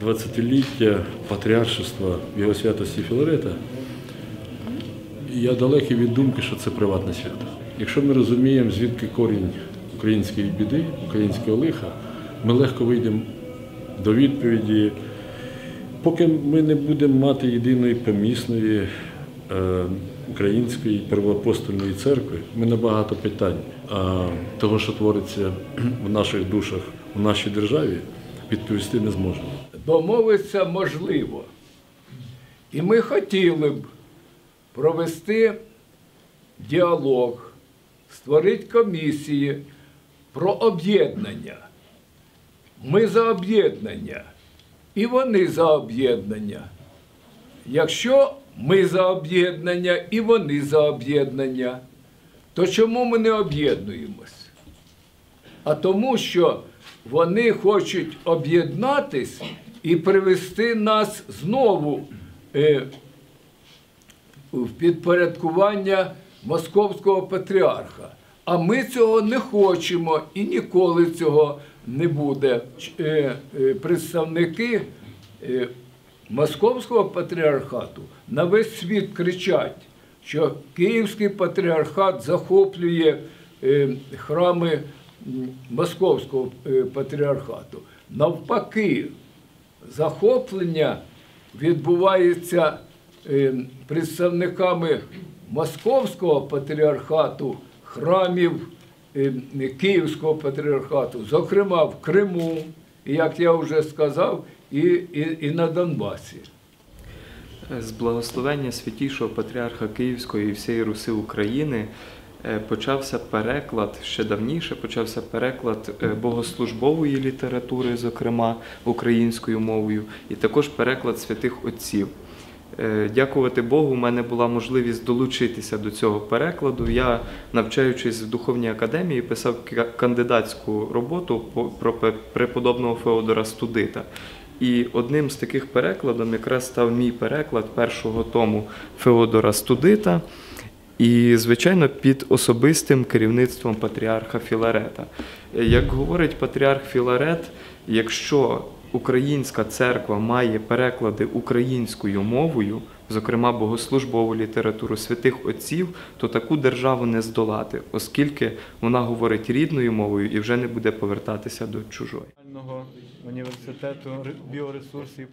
20-ліття патріаршества його святості Філарета, я далекий від думки, що це приватне свято. Якщо ми розуміємо, звідки корінь української біди, українського лиха, ми легко вийдемо до відповіді. Поки ми не будемо мати єдиної помісної е, української первоапостольної церкви, ми на багато питань а, того, що твориться в наших душах, в нашій державі, відповісти не зможемо. Домовитися можливо. І ми хотіли б провести діалог, створити комісії про об'єднання. Ми за об'єднання, і вони за об'єднання. Якщо ми за об'єднання і вони за об'єднання, то чому ми не об'єднуємось? а тому, що вони хочуть об'єднатись і привести нас знову е, в підпорядкування московського патріарха. А ми цього не хочемо і ніколи цього не буде. Е, е, Представники е, московського патріархату на весь світ кричать, що Київський патріархат захоплює е, храми московського е, патріархату. Навпаки, захоплення відбувається е, представниками московського патріархату, храмів Київського патріархату, зокрема в Криму, як я вже сказав, і, і, і на Донбасі. З благословення святішого патріарха Київської і всієї Руси України е, почався переклад ще давніше. Почався переклад е, богослужбової літератури, зокрема українською мовою, і також переклад святих отців. Е, Дякувати Богу, у мене була можливість долучитися до цього перекладу. Я, навчаючись в духовній академії, писав кандидатську роботу про преподобного Феодора Студита. І одним з таких перекладів якраз став мій переклад першого тому Феодора Студита. І, звичайно, під особистим керівництвом патріарха Філарета. Як говорить патріарх Філарет, якщо українська церква має переклади українською мовою, зокрема богослужбову літературу святих отців, то таку державу не здолати, оскільки вона говорить рідною мовою і вже не буде повертатися до чужої. Університету ре- біоресурсів.